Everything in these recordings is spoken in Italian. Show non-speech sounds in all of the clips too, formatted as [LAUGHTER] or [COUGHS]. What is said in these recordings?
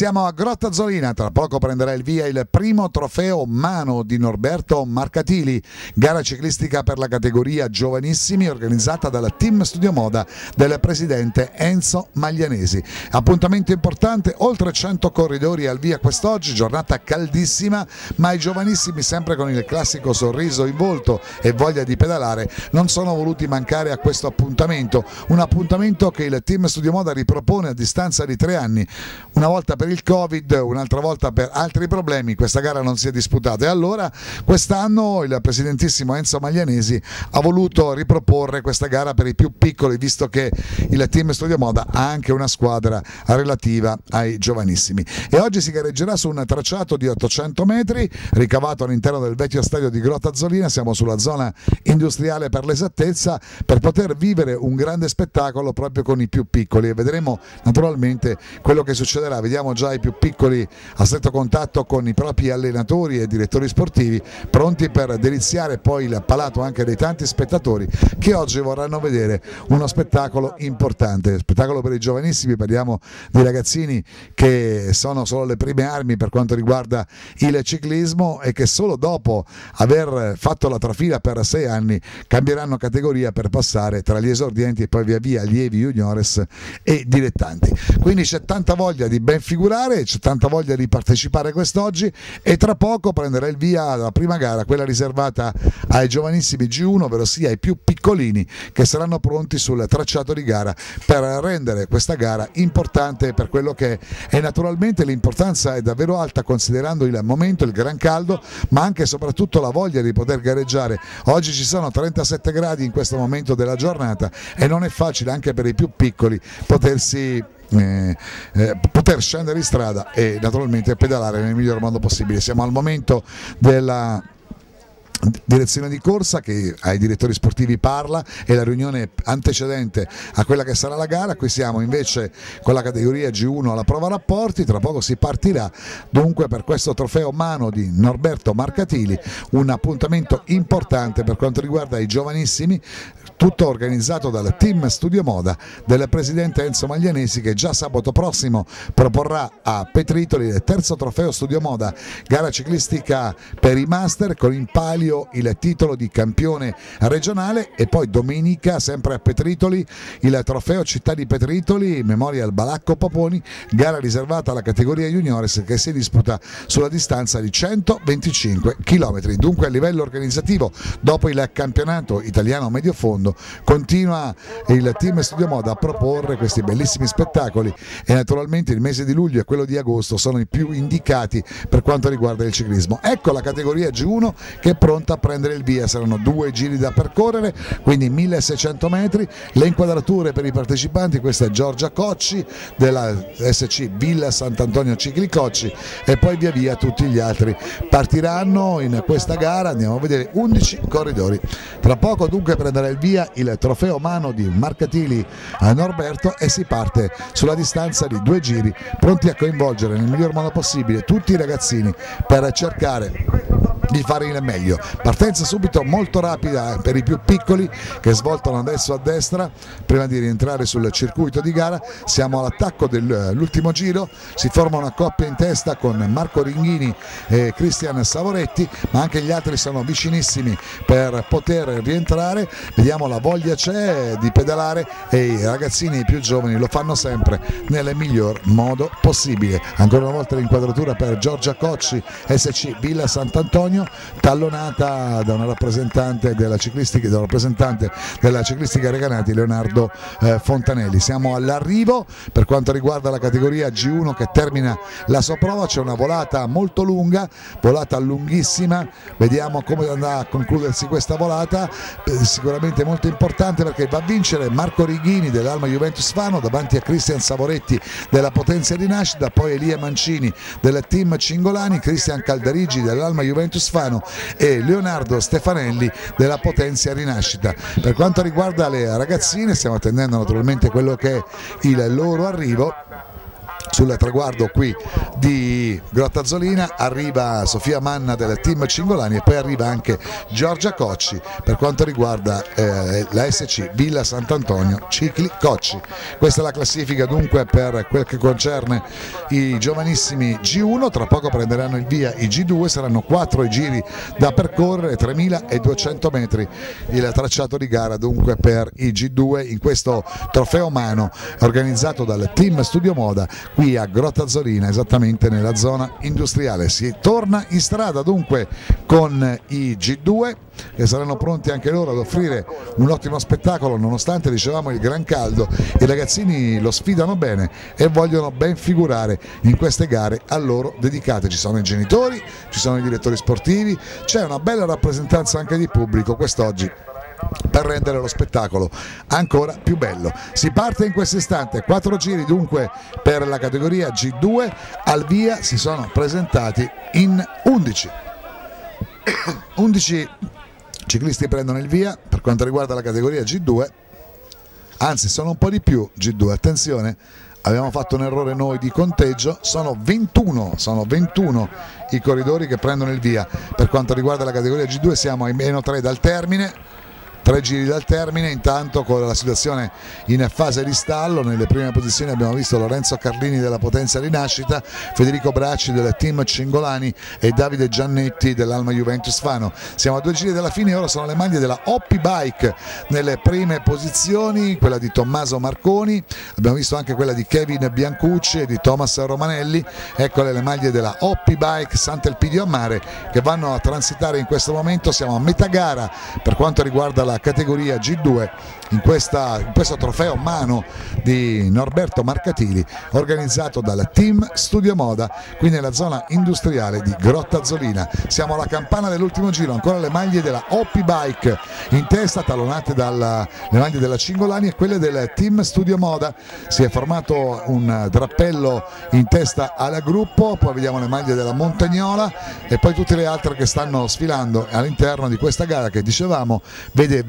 siamo a Grotta Zolina, tra poco prenderà il via il primo trofeo mano di Norberto Marcatili, gara ciclistica per la categoria giovanissimi organizzata dal team Studio Moda del presidente Enzo Maglianesi. Appuntamento importante, oltre 100 corridori al via quest'oggi, giornata caldissima, ma i giovanissimi sempre con il classico sorriso in volto e voglia di pedalare non sono voluti mancare a questo appuntamento, un appuntamento che il team Studio Moda ripropone a distanza di tre anni, una volta per il Covid, un'altra volta per altri problemi, questa gara non si è disputata. E allora quest'anno il presidentissimo Enzo Maglianesi ha voluto riproporre questa gara per i più piccoli visto che il team Studio Moda ha anche una squadra relativa ai giovanissimi. E oggi si gareggerà su un tracciato di 800 metri ricavato all'interno del vecchio stadio di Grotta Zolina, siamo sulla zona industriale per l'esattezza per poter vivere un grande spettacolo proprio con i più piccoli. E vedremo naturalmente quello che succederà, vediamo abbiamo già i più piccoli a stretto contatto con i propri allenatori e direttori sportivi pronti per deliziare poi il palato anche dei tanti spettatori che oggi vorranno vedere uno spettacolo importante, spettacolo per i giovanissimi, parliamo di ragazzini che sono solo le prime armi per quanto riguarda il ciclismo e che solo dopo aver fatto la trafila per sei anni cambieranno categoria per passare tra gli esordienti e poi via via allievi juniores e dilettanti. Quindi c'è tanta voglia di ben figurare figurare, c'è tanta voglia di partecipare quest'oggi e tra poco prenderà il via la prima gara, quella riservata ai giovanissimi G1, ovvero sia ai più piccolini che saranno pronti sul tracciato di gara per rendere questa gara importante per quello che è naturalmente l'importanza è davvero alta considerando il momento, il gran caldo, ma anche e soprattutto la voglia di poter gareggiare. Oggi ci sono 37 gradi in questo momento della giornata e non è facile anche per i più piccoli potersi eh, eh, poter scendere in strada e naturalmente pedalare nel miglior modo possibile. Siamo al momento della direzione di corsa che ai direttori sportivi parla e la riunione antecedente a quella che sarà la gara, qui siamo invece con la categoria G1 alla prova rapporti, tra poco si partirà dunque per questo trofeo mano di Norberto Marcatili, un appuntamento importante per quanto riguarda i giovanissimi, tutto organizzato dal team Studio Moda del presidente Enzo Maglianesi che già sabato prossimo proporrà a Petritoli il terzo trofeo Studio Moda, gara ciclistica per i master con in palio Lazio il titolo di campione regionale e poi domenica sempre a Petritoli il trofeo Città di Petritoli Memorial Balacco Poponi gara riservata alla categoria juniores che si disputa sulla distanza di 125 km dunque a livello organizzativo dopo il campionato italiano medio fondo continua il team Studio Moda a proporre questi bellissimi spettacoli e naturalmente il mese di luglio e quello di agosto sono i più indicati per quanto riguarda il ciclismo. Ecco la categoria G1 che è pronta pronta a prendere il via, saranno due giri da percorrere, quindi 1600 metri, le inquadrature per i partecipanti, questa è Giorgia Cocci della SC Villa Sant'Antonio Cicli Cocci e poi via via tutti gli altri partiranno in questa gara, andiamo a vedere 11 corridori. Tra poco dunque prenderà il via il trofeo mano di Marcatili a Norberto e si parte sulla distanza di due giri, pronti a coinvolgere nel miglior modo possibile tutti i ragazzini per cercare di fare il meglio. Partenza subito molto rapida per i più piccoli che svoltano adesso a destra prima di rientrare sul circuito di gara. Siamo all'attacco dell'ultimo giro, si forma una coppia in testa con Marco Ringhini e Cristian Savoretti, ma anche gli altri sono vicinissimi per poter rientrare. Vediamo la voglia c'è di pedalare e i ragazzini più giovani lo fanno sempre nel miglior modo possibile. Ancora una volta l'inquadratura per Giorgia Cocci, SC Villa Sant'Antonio Cagno, tallonata da una rappresentante della ciclistica, da rappresentante della ciclistica Reganati, Leonardo eh, Fontanelli. Siamo all'arrivo. Per quanto riguarda la categoria G1 che termina la sua prova, c'è una volata molto lunga, volata lunghissima, vediamo come andrà a concludersi questa volata, eh, sicuramente molto importante perché va a vincere Marco Righini dell'Alma Juventus Fano davanti a Cristian Savoretti della Potenza di Nascita, poi Elia Mancini del team Cingolani, Cristian Caldarigi dell'Alma Juventus Fano e Leonardo Stefanelli della Potenzia Rinascita. Per quanto riguarda le ragazzine stiamo attendendo naturalmente quello che è il loro arrivo sul traguardo qui di Grottazzolina arriva Sofia Manna del team Cingolani e poi arriva anche Giorgia Cocci. Per quanto riguarda eh, la SC Villa Sant'Antonio Cicli Cocci. Questa è la classifica dunque per quel che concerne i giovanissimi G1 tra poco prenderanno il via i G2 saranno quattro i giri da percorrere 3200 metri il tracciato di gara dunque per i G2 in questo trofeo umano organizzato dal team Studio Moda qui a Grotta Zorina, esattamente nella zona industriale. Si torna in strada dunque con i G2 che saranno pronti anche loro ad offrire un ottimo spettacolo nonostante dicevamo il gran caldo i ragazzini lo sfidano bene e vogliono ben figurare in queste gare a loro dedicate ci sono i genitori, ci sono i direttori sportivi c'è una bella rappresentanza anche di pubblico quest'oggi per rendere lo spettacolo ancora più bello. Si parte in questo istante, quattro giri dunque per la categoria G2, al via si sono presentati in 11. 11 [COUGHS] ciclisti prendono il via per quanto riguarda la categoria G2, anzi sono un po' di più G2, attenzione abbiamo fatto un errore noi di conteggio, sono 21, sono 21 i corridori che prendono il via, per quanto riguarda la categoria G2 siamo ai meno 3 dal termine, tre giri dal termine, intanto con la situazione in fase di stallo, nelle prime posizioni abbiamo visto Lorenzo Carlini della Potenza Rinascita, Federico Bracci del team Cingolani e Davide Giannetti dell'Alma Juventus Fano. Siamo a due giri dalla fine, ora sono le maglie della Oppi Bike. Nelle prime posizioni, quella di Tommaso Marconi, abbiamo visto anche quella di Kevin Biancucci e di Thomas Romanelli, eccole le maglie della Oppi Bike Sant'Elpidio a Mare che vanno a transitare in questo momento, siamo a metà gara per quanto riguarda la la categoria G2 in, questa, in questo trofeo mano di Norberto Marcatili organizzato dal team Studio Moda qui nella zona industriale di Grotta Zolina. Siamo alla campana dell'ultimo giro, ancora le maglie della Oppi Bike in testa talonate dalle maglie della Cingolani e quelle del team Studio Moda. Si è formato un drappello in testa al gruppo, poi vediamo le maglie della Montagnola e poi tutte le altre che stanno sfilando all'interno di questa gara che dicevamo vede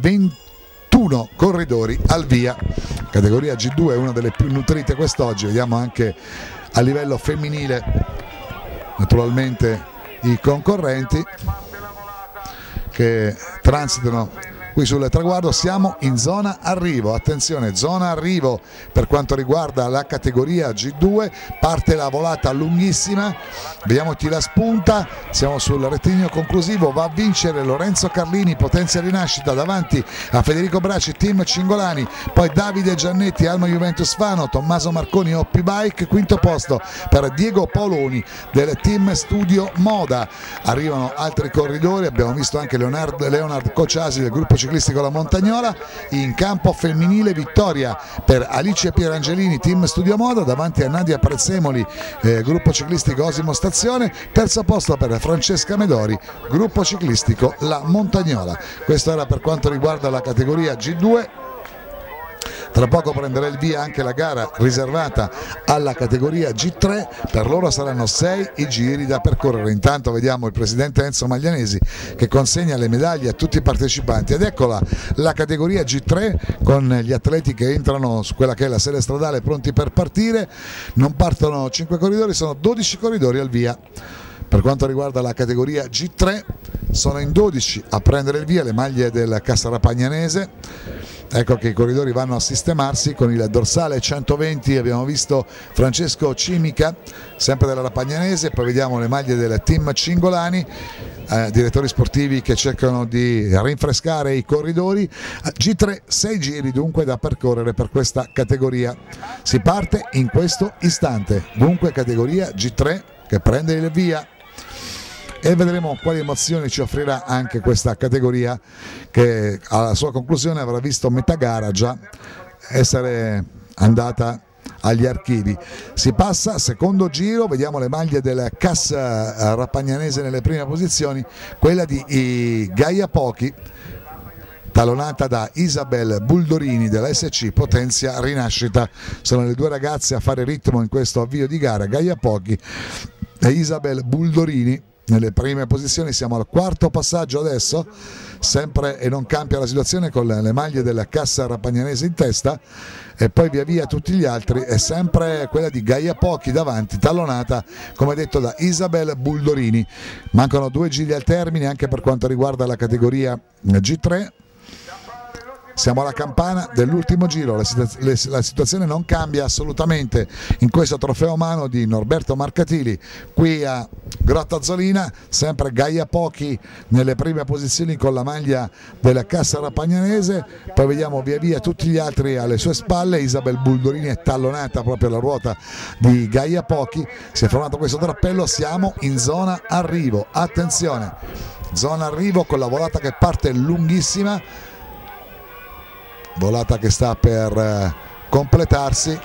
21 corridori al via. Categoria G2 è una delle più nutrite quest'oggi, vediamo anche a livello femminile naturalmente i concorrenti che transitano qui sul traguardo. Siamo in zona arrivo. Attenzione zona arrivo per quanto riguarda la categoria G2 parte la volata lunghissima. Vediamo chi la spunta. Siamo sul rettilineo conclusivo. Va a vincere Lorenzo Carlini Potenzia Rinascita davanti a Federico Bracci team Cingolani poi Davide Giannetti Alma Juventus Fano Tommaso Marconi Oppi Bike quinto posto per Diego Paoloni del team Studio Moda. Arrivano altri corridori. Abbiamo visto anche Leonard, Leonard Cociasi del gruppo ciclistico La Montagnola, in campo femminile vittoria per Alice Pierangelini, team Studio Moda, davanti a Nadia Prezzemoli, eh, gruppo ciclistico Osimo Stazione, terzo posto per Francesca Medori, gruppo ciclistico La Montagnola. Questo era per quanto riguarda la categoria G2 tra poco prenderà il via anche la gara riservata alla categoria G3, per loro saranno sei i giri da percorrere. Intanto vediamo il presidente Enzo Maglianesi che consegna le medaglie a tutti i partecipanti ed eccola la categoria G3 con gli atleti che entrano su quella che è la serie stradale pronti per partire. Non partono 5 corridori, sono 12 corridori al via. Per quanto riguarda la categoria G3 sono in 12 a prendere il via le maglie del Cassarapagnanese ecco che i corridori vanno a sistemarsi con il dorsale 120 abbiamo visto Francesco Cimica sempre della Rapagnanese poi vediamo le maglie del team Cingolani eh, direttori sportivi che cercano di rinfrescare i corridori. G3 6 giri dunque da percorrere per questa categoria. Si parte in questo istante. Dunque categoria G3 che prende il via e vedremo quali emozioni ci offrirà anche questa categoria che alla sua conclusione avrà visto metà gara già essere andata agli archivi. Si passa secondo giro, vediamo le maglie del Cas eh, Rappagnanese nelle prime posizioni, quella di Gaia Pochi talonata da Isabel Buldorini della SC Potenzia Rinascita. Sono le due ragazze a fare ritmo in questo avvio di gara, Gaia Pochi e Isabel Buldorini nelle prime posizioni, siamo al quarto passaggio adesso, sempre e non cambia la situazione con le maglie della Cassa Rapagnanese in testa e poi via via tutti gli altri è sempre quella di Gaia Pochi davanti, tallonata come detto da Isabel Buldorini. Mancano due giri al termine anche per quanto riguarda la categoria G3 siamo alla campana dell'ultimo giro, la, situazione non cambia assolutamente in questo trofeo mano di Norberto Marcatili qui a Grotta Zolina, sempre Gaia Pochi nelle prime posizioni con la maglia della Cassa Rapagnanese, poi vediamo via via tutti gli altri alle sue spalle, Isabel Buldorini è tallonata proprio alla ruota di Gaia Pochi, si è formato questo drappello, siamo in zona arrivo, attenzione, zona arrivo con la volata che parte lunghissima volata che sta per eh, completarsi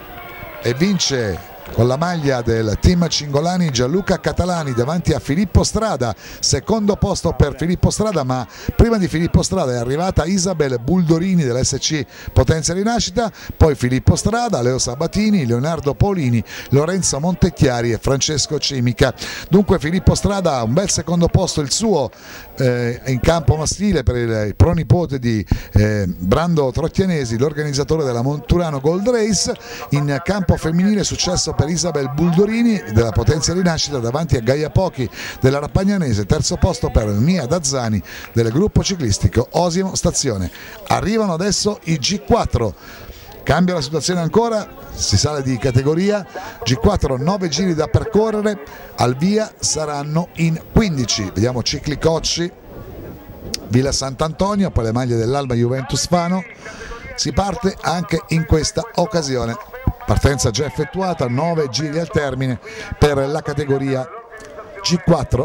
e vince con la maglia del team Cingolani Gianluca Catalani davanti a Filippo Strada. Secondo posto per Filippo Strada ma prima di Filippo Strada è arrivata Isabel Buldorini dell'SC Potenza Rinascita. Poi Filippo Strada, Leo Sabatini, Leonardo Paolini, Lorenzo Montecchiari e Francesco Cimica. Dunque Filippo Strada ha un bel secondo posto il suo eh, in campo maschile per il pronipote di eh, Brando Trottianesi l'organizzatore della Monturano Gold Race. In campo femminile successo per Isabel Buldorini della Potenza Rinascita davanti a Gaia Pochi della Rappagnanese, terzo posto per Mia Dazzani del gruppo ciclistico Osimo Stazione. Arrivano adesso i G4 cambia la situazione ancora, si sale di categoria, G4 9 giri da percorrere, al via saranno in 15, vediamo Cicli Cocci, Villa Sant'Antonio, poi le maglie dell'Alba Juventus Fano, si parte anche in questa occasione. Partenza già effettuata, 9 giri al termine per la categoria G4.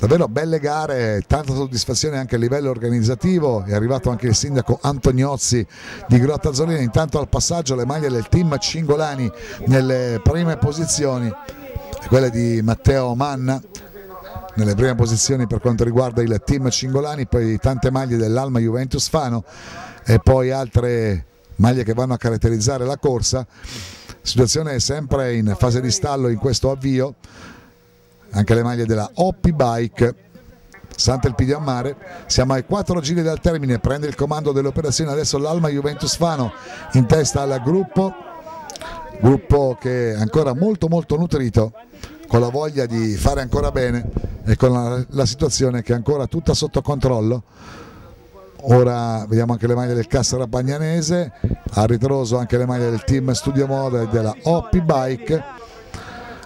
Davvero belle gare, tanta soddisfazione anche a livello organizzativo, è arrivato anche il sindaco Antoniozzi di Grotta Zolina, intanto al passaggio le maglie del team Cingolani nelle prime posizioni, quelle di Matteo Manna nelle prime posizioni per quanto riguarda il team Cingolani, poi tante maglie dell'Alma Juventus Fano e poi altre maglie che vanno a caratterizzare la corsa. Situazione è sempre in fase di stallo in questo avvio, anche le maglie della Oppi Bike. Sant'Elpidio a Mare, siamo ai quattro giri dal termine, prende il comando dell'operazione adesso l'Alma Juventus Fano. In testa al gruppo, gruppo che è ancora molto molto nutrito, con la voglia di fare ancora bene. E con la, la situazione che è ancora tutta sotto controllo ora vediamo anche le maglie del Cassara Bagnanese a ritroso anche le maglie del team Studio Moda e della Oppi Bike.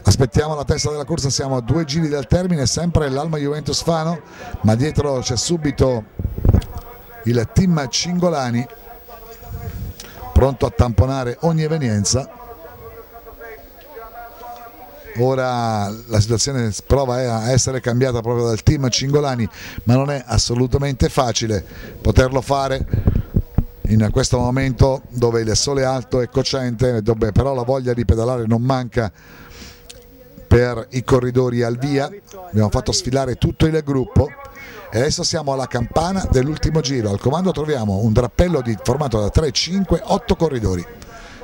Aspettiamo la testa della corsa siamo a due giri dal termine sempre l'Alma Juventus Fano ma dietro c'è subito il team Cingolani pronto a tamponare ogni evenienza ora la situazione prova a essere cambiata proprio dal team Cingolani ma non è assolutamente facile poterlo fare in questo momento dove il sole è alto e cocente dove però la voglia di pedalare non manca per i corridori al via. Abbiamo fatto sfilare tutto il gruppo e adesso siamo alla campana dell'ultimo giro. Al comando troviamo un drappello di, formato da 3, 5, 8 corridori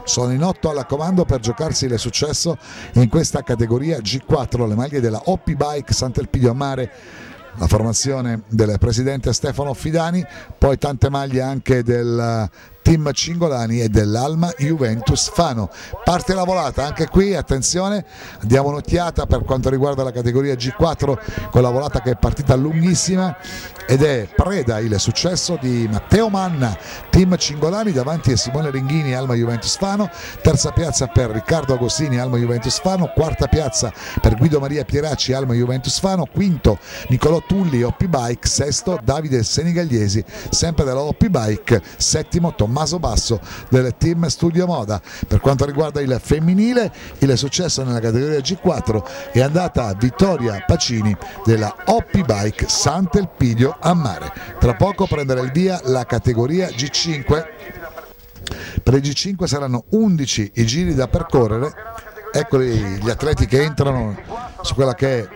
sono in otto alla comando per giocarsi il successo in questa categoria G4, le maglie della Oppi Bike Sant'Elpidio a Mare la formazione del presidente Stefano Fidani, poi tante maglie anche del team Cingolani e dell'Alma Juventus Fano. Parte la volata, anche qui attenzione, diamo un'occhiata per quanto riguarda la categoria G4 con la volata che è partita lunghissima ed è preda il successo di Matteo Manna, team Cingolani davanti a Simone Ringhini, Alma Juventus Fano, terza piazza per Riccardo Agostini, Alma Juventus Fano, quarta piazza per Guido Maria Pieracci, Alma Juventus Fano, quinto Nicolò Tulli, Oppi Bike, sesto Davide Senigagliesi, sempre della Oppi Bike, settimo Tommaso Basso del team Studio Moda. Per quanto riguarda il femminile, il successo nella categoria G4 è andata a Vittoria Pacini della Oppi Bike Sant'Elpidio a mare. Tra poco prenderà il via la categoria G5. Per il G5 saranno 11 i giri da percorrere. Eccoli gli atleti che entrano su quella che è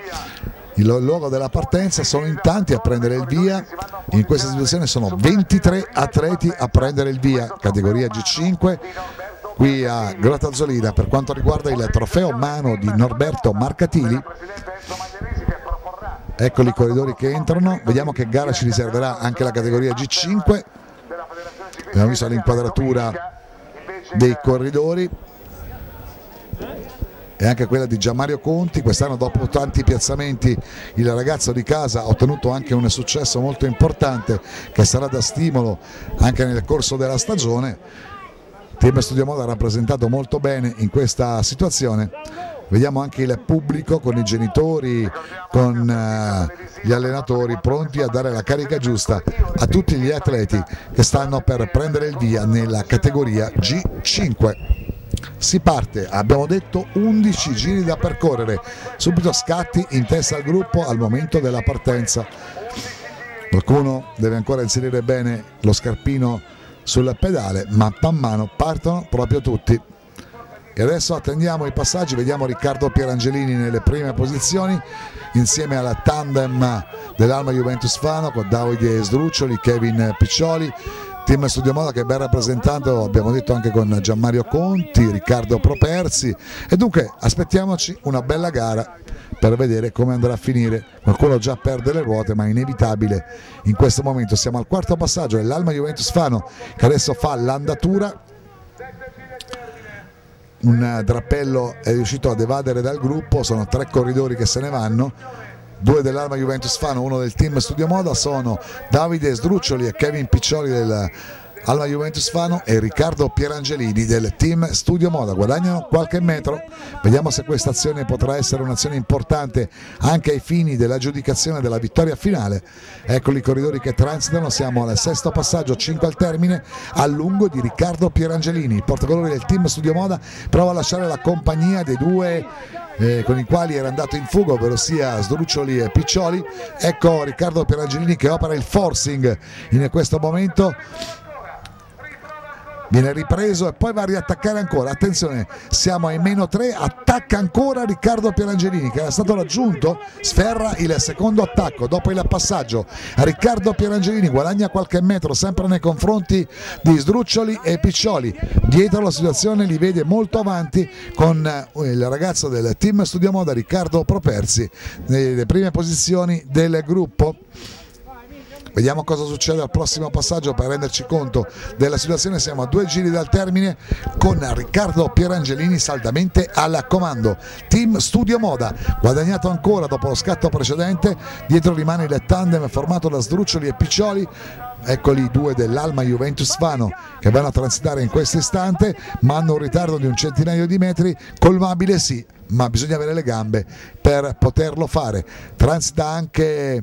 il luogo della partenza sono in tanti a prendere il via. In questa situazione sono 23 atleti a prendere il via categoria G5 qui a Grotta Zolina per quanto riguarda il trofeo mano di Norberto Marcatili. Eccoli i corridori che entrano. Vediamo che gara ci riserverà anche la categoria G5 abbiamo visto l'inquadratura dei corridori e anche quella di Gianmario Conti, quest'anno dopo tanti piazzamenti il ragazzo di casa ha ottenuto anche un successo molto importante che sarà da stimolo anche nel corso della stagione. Team Studio Moda ha rappresentato molto bene in questa situazione. Vediamo anche il pubblico con i genitori, con eh, gli allenatori pronti a dare la carica giusta a tutti gli atleti che stanno per prendere il via nella categoria G5 si parte, abbiamo detto 11 giri da percorrere, subito scatti in testa al gruppo al momento della partenza. Qualcuno deve ancora inserire bene lo scarpino sul pedale, ma man mano partono proprio tutti. E adesso attendiamo i passaggi, vediamo Riccardo Pierangelini nelle prime posizioni insieme alla tandem dell'Alma Juventus Fano con Davide Sdruccioli, Kevin Piccioli, Team Studio Moda che ben rappresentato, abbiamo detto anche con Gianmario Conti, Riccardo Properzi e dunque aspettiamoci una bella gara per vedere come andrà a finire. Qualcuno già perde le ruote ma è inevitabile in questo momento. Siamo al quarto passaggio dell'Alma Juventus Fano che adesso fa l'andatura. Un drappello è riuscito ad evadere dal gruppo, sono tre corridori che se ne vanno due dell'Alma Juventus Fano, uno del team Studio Moda sono Davide Sdruccioli e Kevin Piccioli del Alma Juventus Fano e Riccardo Pierangelini del team Studio Moda. Guadagnano qualche metro? Vediamo se questa azione potrà essere un'azione importante anche ai fini dell'aggiudicazione della vittoria finale. Eccoli i corridori che transitano. Siamo al sesto passaggio 5 al termine a lungo di Riccardo Pierangelini. Il portacolore del team Studio Moda prova a lasciare la compagnia dei due eh, con i quali era andato in fuga, ovvero sia Sdruccioli e Piccioli. Ecco Riccardo Pierangelini che opera il forcing in questo momento viene ripreso e poi va a riattaccare ancora. Attenzione siamo ai meno 3 attacca ancora Riccardo Pierangelini che era stato raggiunto sferra il secondo attacco. Dopo il passaggio Riccardo Pierangelini guadagna qualche metro sempre nei confronti di Sdruccioli e Piccioli. Dietro la situazione li vede molto avanti con eh, il ragazzo del team Studio Moda Riccardo Properzi nelle prime posizioni del gruppo Vediamo cosa succede al prossimo passaggio per renderci conto della situazione. Siamo a due giri dal termine con Riccardo Pierangelini saldamente al comando. Team Studio Moda, guadagnato ancora dopo lo scatto precedente. Dietro rimane il tandem formato da Sdruccioli e Piccioli eccoli i due dell'Alma Juventus Fano che vanno a transitare in questo istante ma hanno un ritardo di un centinaio di metri colmabile sì ma bisogna avere le gambe per poterlo fare transita anche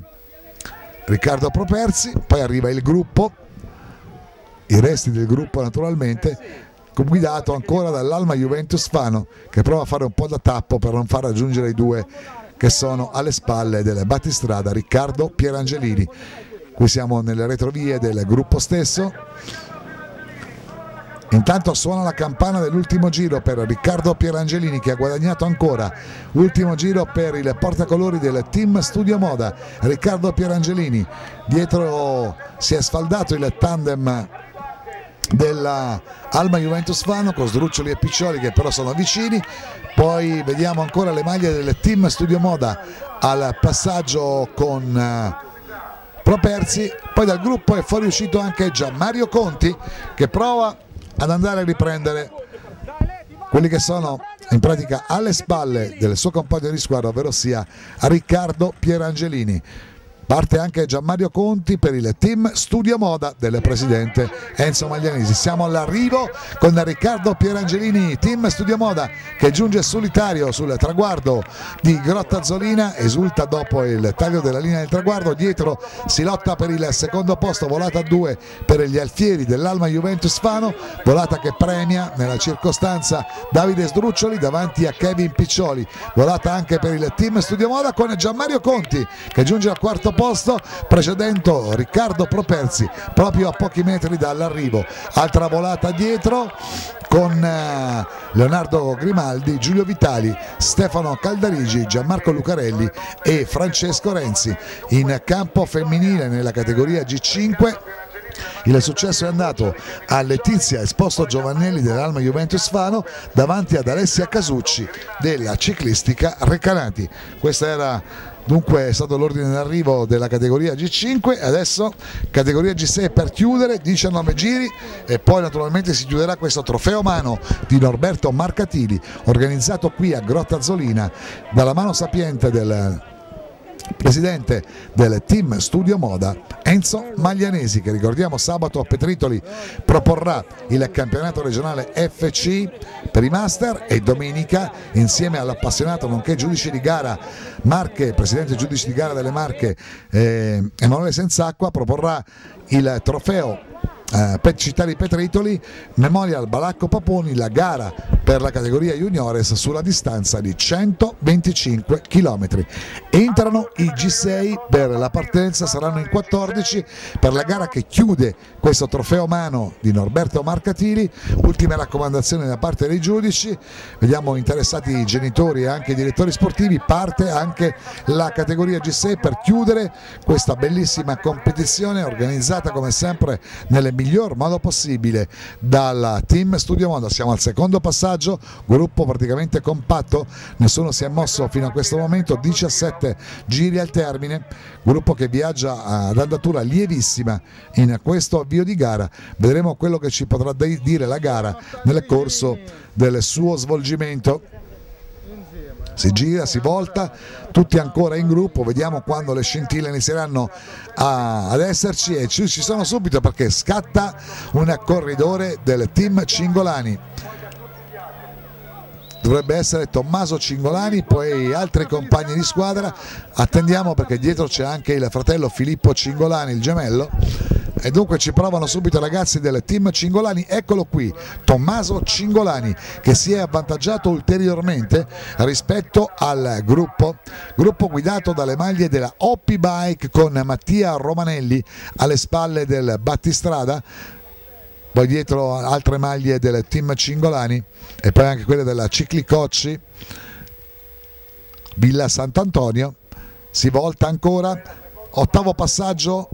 Riccardo Properzi, poi arriva il gruppo, i resti del gruppo naturalmente, guidato ancora dall'Alma Juventus Fano che prova a fare un po' da tappo per non far raggiungere i due che sono alle spalle del battistrada Riccardo Pierangelini. Qui siamo nelle retrovie del gruppo stesso Intanto suona la campana dell'ultimo giro per Riccardo Pierangelini che ha guadagnato ancora. Ultimo giro per il portacolori del team Studio Moda, Riccardo Pierangelini. Dietro si è sfaldato il tandem della Alma Juventus Fano con Sdruccioli e Piccioli che però sono vicini. Poi vediamo ancora le maglie del team Studio Moda al passaggio con eh, Properzi. Poi dal gruppo è fuoriuscito anche Gianmario Conti che prova ad andare a riprendere quelli che sono in pratica alle spalle del suo compagno di squadra, ovvero sia Riccardo Pierangelini. Parte anche Gianmario Conti per il team Studio Moda del presidente Enzo Maglianesi. Siamo all'arrivo con Riccardo Pierangelini, team Studio Moda che giunge solitario sul traguardo di Grotta Zolina, esulta dopo il taglio della linea del traguardo, dietro si lotta per il secondo posto, volata a due per gli alfieri dell'Alma Juventus Fano, volata che premia nella circostanza Davide Sdruccioli davanti a Kevin Piccioli, volata anche per il team Studio Moda con Gianmario Conti che giunge al quarto posto precedendo Riccardo Properzi proprio a pochi metri dall'arrivo. Altra volata dietro con eh, Leonardo Grimaldi, Giulio Vitali, Stefano Caldarigi, Gianmarco Lucarelli e Francesco Renzi. In campo femminile nella categoria G5 Il successo è andato a Letizia Esposto Giovannelli dell'Alma Juventus Fano davanti ad Alessia Casucci della ciclistica Recanati. Questa era dunque è stato l'ordine d'arrivo della categoria G5 adesso categoria G6 per chiudere 19 giri e poi naturalmente si chiuderà questo trofeo mano di Norberto Marcatili organizzato qui a Grotta Zolina dalla mano sapiente del presidente del team Studio Moda Enzo Maglianesi che ricordiamo sabato a Petritoli proporrà il campionato regionale FC per i master e domenica insieme all'appassionato nonché giudice di gara Marche, presidente giudice di gara delle Marche eh, Emanuele Senzacqua proporrà il trofeo eh, per cittare i Petritoli, Memorial Balacco Paponi, la gara per la categoria juniores sulla distanza di 125 km. Entrano i G6 per la partenza, saranno in 14 per la gara che chiude questo trofeo mano di Norberto Marcatili. Ultime raccomandazioni da parte dei giudici, vediamo interessati i genitori e anche i direttori sportivi, parte anche la categoria G6 per chiudere questa bellissima competizione organizzata come sempre nelle miglior modo possibile dal team Studio Moda. Siamo al secondo passaggio, gruppo praticamente compatto, nessuno si è mosso fino a questo momento, 17 giri al termine, gruppo che viaggia ad andatura lievissima in questo avvio di gara. Vedremo quello che ci potrà dire la gara nel corso del suo svolgimento si gira, si volta, tutti ancora in gruppo, vediamo quando le scintille inizieranno a, ad esserci e ci, ci sono subito perché scatta un corridore del team Cingolani dovrebbe essere Tommaso Cingolani, poi altri compagni di squadra, attendiamo perché dietro c'è anche il fratello Filippo Cingolani, il gemello, e dunque ci provano subito i ragazzi del team Cingolani, eccolo qui, Tommaso Cingolani che si è avvantaggiato ulteriormente rispetto al gruppo, gruppo guidato dalle maglie della Oppi Bike con Mattia Romanelli alle spalle del Battistrada, poi dietro altre maglie del team Cingolani e poi anche quelle della Ciclicocci, Villa Sant'Antonio, si volta ancora, ottavo passaggio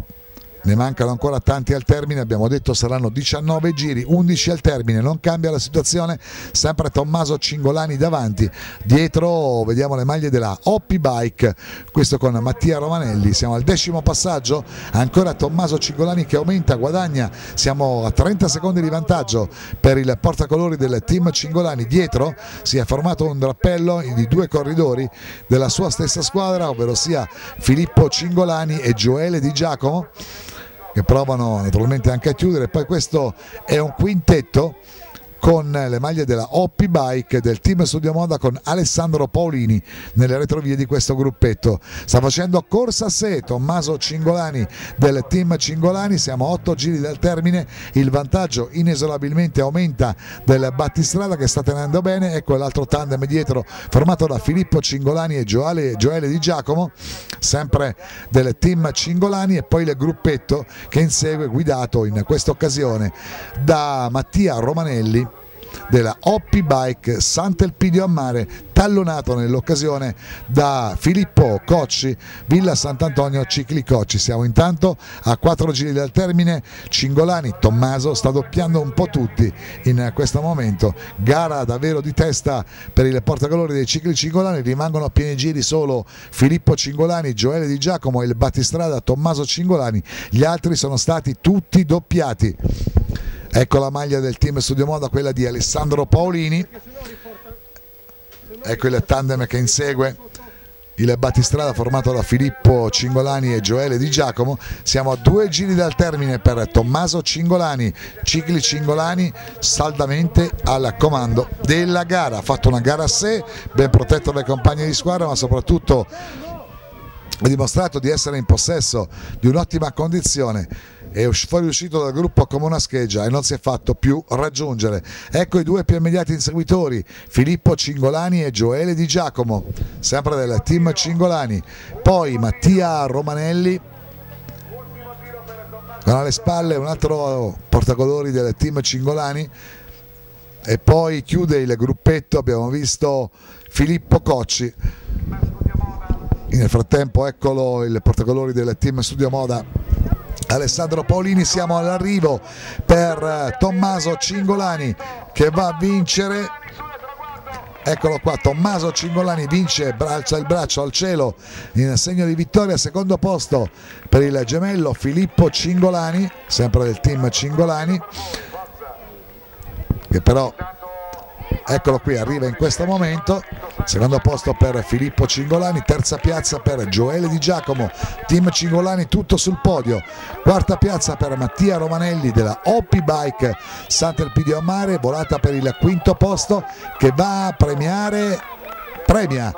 ne mancano ancora tanti al termine, abbiamo detto saranno 19 giri, 11 al termine, non cambia la situazione, sempre Tommaso Cingolani davanti, dietro vediamo le maglie della Oppi Bike, questo con Mattia Romanelli, siamo al decimo passaggio, ancora Tommaso Cingolani che aumenta, guadagna, siamo a 30 secondi di vantaggio per il portacolori del team Cingolani, dietro si è formato un drappello di due corridori della sua stessa squadra, ovvero sia Filippo Cingolani e Gioele Di Giacomo che provano naturalmente anche a chiudere, poi questo è un quintetto con le maglie della Oppi Bike del team Studio Moda con Alessandro Paolini nelle retrovie di questo gruppetto. Sta facendo corsa a sé Tommaso Cingolani del team Cingolani, siamo a 8 giri dal termine, il vantaggio inesorabilmente aumenta del battistrada che sta tenendo bene, ecco l'altro tandem dietro formato da Filippo Cingolani e Gioele, Gioele Di Giacomo, sempre del team Cingolani e poi il gruppetto che insegue guidato in questa occasione da Mattia Romanelli della Oppi Bike Sant'Elpidio a Mare, tallonato nell'occasione da Filippo Cocci, Villa Sant'Antonio Cicli Cocci. Siamo intanto a quattro giri dal termine, Cingolani, Tommaso sta doppiando un po' tutti in questo momento, gara davvero di testa per il portacolori dei Cicli Cingolani, rimangono a pieni giri solo Filippo Cingolani, Gioele Di Giacomo e il battistrada Tommaso Cingolani, gli altri sono stati tutti doppiati. Ecco la maglia del team Studio Moda, quella di Alessandro Paolini. Ecco il tandem che insegue il battistrada formato da Filippo Cingolani e Gioele Di Giacomo. Siamo a due giri dal termine per Tommaso Cingolani, Cicli Cingolani saldamente al comando della gara. Ha fatto una gara a sé, ben protetto dai compagni di squadra, ma soprattutto ha dimostrato di essere in possesso di un'ottima condizione è fuori uscito dal gruppo come una scheggia e non si è fatto più raggiungere. Ecco i due più immediati inseguitori, Filippo Cingolani e Gioele Di Giacomo, sempre del team Cingolani. Poi Mattia Romanelli con alle spalle un altro portacolori del team Cingolani e poi chiude il gruppetto, abbiamo visto Filippo Cocci. Nel frattempo eccolo il portacolori del team Studio Moda Alessandro Paolini. Siamo all'arrivo per eh, Tommaso Cingolani che va a vincere. Eccolo qua, Tommaso Cingolani vince, alza il braccio al cielo in segno di vittoria, secondo posto per il gemello Filippo Cingolani, sempre del team Cingolani, che però eccolo qui arriva in questo momento. Secondo posto per Filippo Cingolani terza piazza per Gioele Di Giacomo. Team Cingolani tutto sul podio. Quarta piazza per Mattia Romanelli della Oppi Bike Sant'Elpidio a Mare volata per il quinto posto che va a premiare premia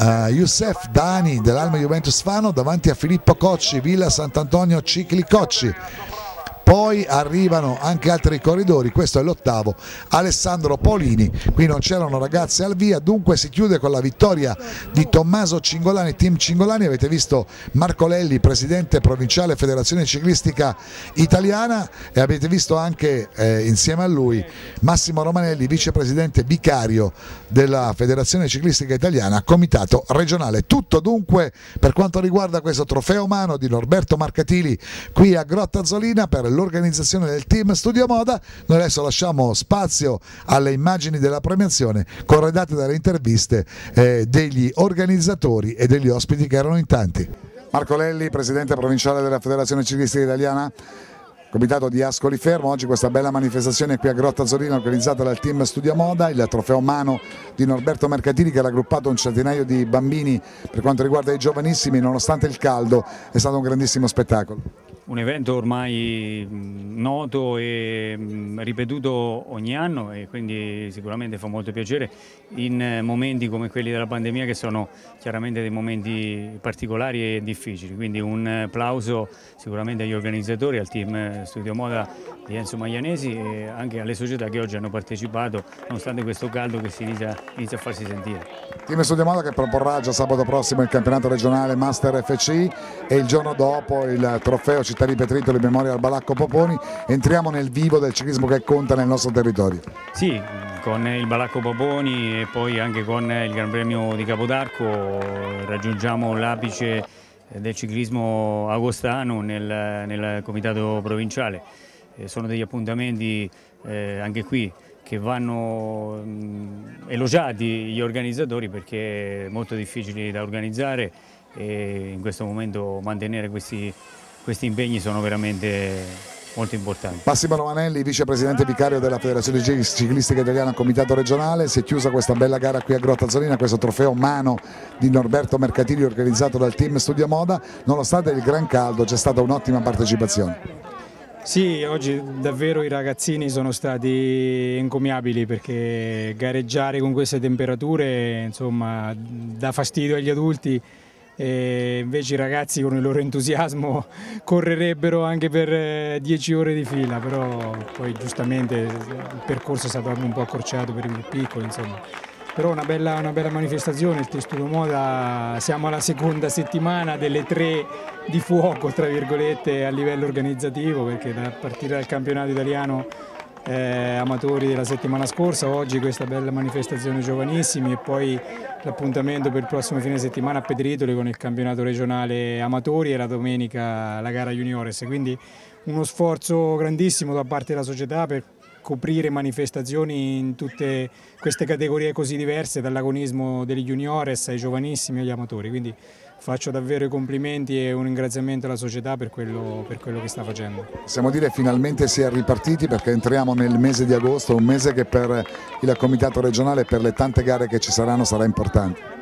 Uh, Youssef Dani dell'Alma Juventus Fano davanti a Filippo Cocci, Villa Sant'Antonio Cicli Cocci poi arrivano anche altri corridori, questo è l'ottavo, Alessandro Polini, qui non c'erano ragazze al via, dunque si chiude con la vittoria di Tommaso Cingolani, team Cingolani, avete visto Marco Lelli, presidente provinciale Federazione Ciclistica Italiana. E avete visto anche eh, insieme a lui Massimo Romanelli, vicepresidente vicario della Federazione Ciclistica Italiana, comitato regionale. Tutto dunque per quanto riguarda questo trofeo umano di Norberto Marcatili qui a Grotta Zolina per l'organizzazione del team Studio Moda. Noi adesso lasciamo spazio alle immagini della premiazione corredate dalle interviste eh, degli organizzatori e degli ospiti che erano in tanti. Marco Lelli, presidente provinciale della Federazione Ciclistica Italiana. Comitato di Ascoli Fermo, oggi questa bella manifestazione qui a Grotta Zorina organizzata dal team Studia Moda, il trofeo mano di Norberto Mercatini che ha raggruppato un centinaio di bambini per quanto riguarda i giovanissimi, nonostante il caldo è stato un grandissimo spettacolo un evento ormai noto e ripetuto ogni anno e quindi sicuramente fa molto piacere in momenti come quelli della pandemia che sono chiaramente dei momenti particolari e difficili, quindi un applauso sicuramente agli organizzatori, al team Studio Moda di Enzo Maglianesi e anche alle società che oggi hanno partecipato nonostante questo caldo che si inizia, inizia a farsi sentire. Team Studio Moda che proporrà già sabato prossimo il campionato regionale Master FC e il giorno dopo il trofeo città di Petritolo in memoria al Balacco Poponi, entriamo nel vivo del ciclismo che conta nel nostro territorio. Sì, con il Balacco Poponi e poi anche con il Gran Premio di Capodarco raggiungiamo l'apice del ciclismo agostano nel, nel comitato provinciale. Eh, sono degli appuntamenti eh, anche qui che vanno mh, elogiati gli organizzatori perché molto difficile da organizzare e in questo momento mantenere questi, questi impegni sono veramente molto importanti. Massimo Romanelli, vicepresidente vicario della Federazione Ciclistica Italiana Comitato Regionale, si è chiusa questa bella gara qui a Grotta Zolina, questo trofeo mano di Norberto Mercatini organizzato dal team Studio Moda, nonostante il gran caldo c'è stata un'ottima partecipazione. Sì, oggi davvero i ragazzini sono stati encomiabili perché gareggiare con queste temperature insomma, dà fastidio agli adulti e invece i ragazzi con il loro entusiasmo [LAUGHS] correrebbero anche per 10 eh, ore di fila, però poi giustamente il percorso è stato anche un po' accorciato per i più piccoli, insomma. Però una bella, una bella manifestazione, il Testudo Moda, siamo alla seconda settimana delle tre di fuoco, tra virgolette, a livello organizzativo, perché a partire dal campionato italiano eh, amatori della settimana scorsa, oggi questa bella manifestazione giovanissimi e poi l'appuntamento per il prossimo fine settimana a Pedritoli con il campionato regionale amatori e la domenica la gara juniores, quindi uno sforzo grandissimo da parte della società per coprire manifestazioni in tutte queste categorie così diverse, dall'agonismo degli juniores ai giovanissimi agli amatori. Quindi faccio davvero i complimenti e un ringraziamento alla società per quello, per quello che sta facendo. Possiamo dire finalmente si è ripartiti perché entriamo nel mese di agosto, un mese che per il comitato regionale e per le tante gare che ci saranno sarà importante.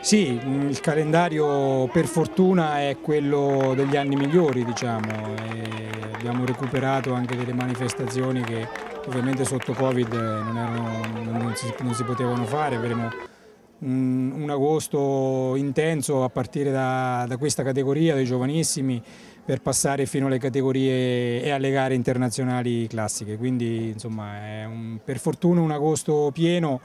Sì, il calendario per fortuna è quello degli anni migliori, diciamo. abbiamo recuperato anche delle manifestazioni che ovviamente sotto Covid non, erano, non, si, non si potevano fare, avremo un, agosto intenso a partire da, da, questa categoria dei giovanissimi per passare fino alle categorie e alle gare internazionali classiche, quindi insomma è un, per fortuna un agosto pieno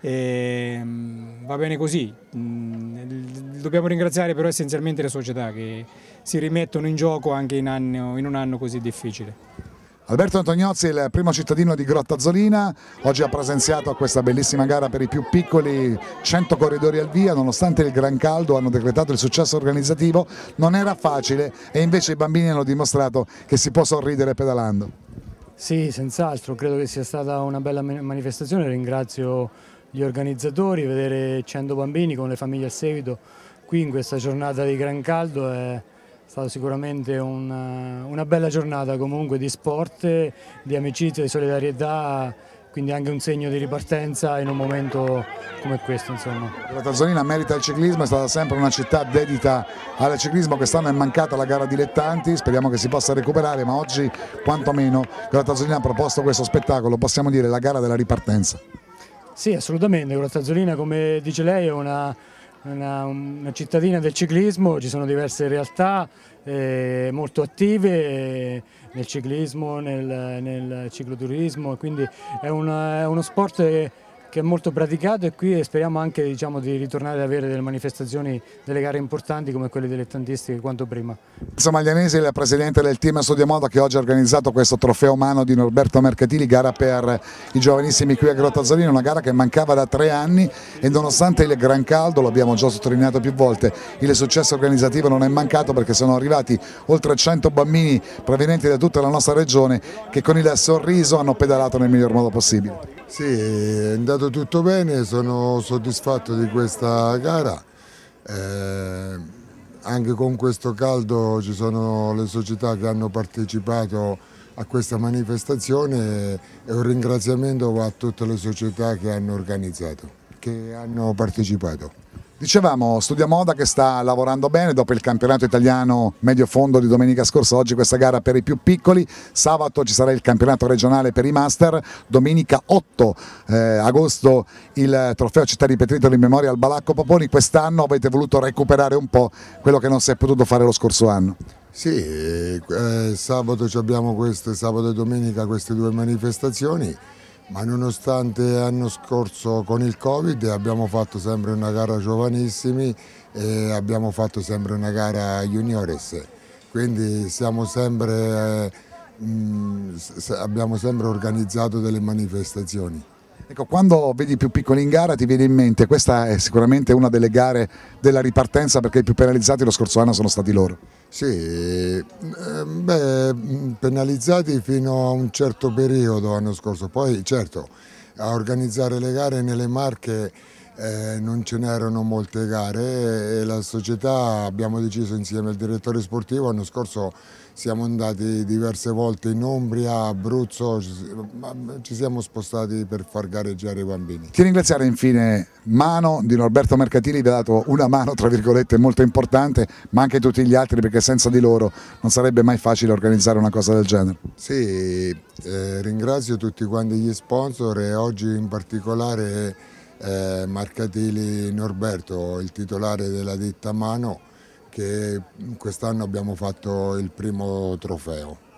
e, mm, va bene così, mm, dobbiamo ringraziare però essenzialmente le società che si rimettono in gioco anche in, anno, in un anno così difficile. Alberto Antoniozzi il primo cittadino di Grottazzolina, oggi ha presenziato a questa bellissima gara per i più piccoli, 100 corridori al via, nonostante il gran caldo hanno decretato il successo organizzativo, non era facile e invece i bambini hanno dimostrato che si può sorridere pedalando. Sì, senz'altro, credo che sia stata una bella manifestazione, ringrazio gli organizzatori, vedere 100 bambini con le famiglie al seguito qui in questa giornata di gran caldo è stata sicuramente una, una bella giornata comunque di sport, di amicizia, di solidarietà, quindi anche un segno di ripartenza in un momento come questo. Insomma. La Tazzolina merita il ciclismo, è stata sempre una città dedita al ciclismo, quest'anno è mancata la gara dilettanti, speriamo che si possa recuperare, ma oggi quantomeno la Tazzolina ha proposto questo spettacolo, possiamo dire la gara della ripartenza. Sì, assolutamente, la Tazzolina come dice lei è una una, una, cittadina del ciclismo, ci sono diverse realtà eh, molto attive eh, nel ciclismo, nel, nel cicloturismo, quindi è, una, è uno sport che è molto praticato e qui speriamo anche diciamo, di ritornare ad avere delle manifestazioni, delle gare importanti come quelle dilettantistiche quanto prima. Maglianesi è il presidente del team Studio Moda che oggi ha organizzato questo trofeo umano di Norberto Mercatili, gara per i giovanissimi qui a Grottazzolino, una gara che mancava da tre anni e nonostante il gran caldo, l'abbiamo già sottolineato più volte, il successo organizzativo non è mancato perché sono arrivati oltre 100 bambini provenienti da tutta la nostra regione che con il sorriso hanno pedalato nel miglior modo possibile. Sì, è andato tutto bene, sono soddisfatto di questa gara. Eh, anche con questo caldo ci sono le società che hanno partecipato a questa manifestazione e un ringraziamento va a tutte le società che hanno organizzato, che hanno partecipato. Dicevamo Studia Moda che sta lavorando bene dopo il campionato italiano medio fondo di domenica scorsa, oggi questa gara per i più piccoli, sabato ci sarà il campionato regionale per i master, domenica 8 eh, agosto il trofeo Città di Petritolo in memoria al Balacco Poponi, quest'anno avete voluto recuperare un po' quello che non si è potuto fare lo scorso anno. Sì, eh, sabato abbiamo queste, sabato e domenica queste due manifestazioni ma nonostante l'anno scorso con il Covid abbiamo fatto sempre una gara giovanissimi e abbiamo fatto sempre una gara juniores, quindi sempre, eh, mh, abbiamo sempre organizzato delle manifestazioni. Ecco, quando vedi i più piccoli in gara ti viene in mente, questa è sicuramente una delle gare della ripartenza perché i più penalizzati lo scorso anno sono stati loro. Sì, eh, beh, penalizzati fino a un certo periodo l'anno scorso, poi certo a organizzare le gare nelle Marche eh, non ce n'erano molte gare e la società abbiamo deciso insieme al direttore sportivo l'anno scorso siamo andati diverse volte in Umbria, Abruzzo, ci siamo spostati per far gareggiare i bambini. Ti ringraziare infine Mano di Norberto Mercatini, vi ha dato una mano tra virgolette molto importante, ma anche tutti gli altri perché senza di loro non sarebbe mai facile organizzare una cosa del genere. Sì, eh, ringrazio tutti quanti gli sponsor e oggi in particolare eh, Marcatili Norberto, il titolare della ditta Mano, che quest'anno abbiamo fatto il primo trofeo.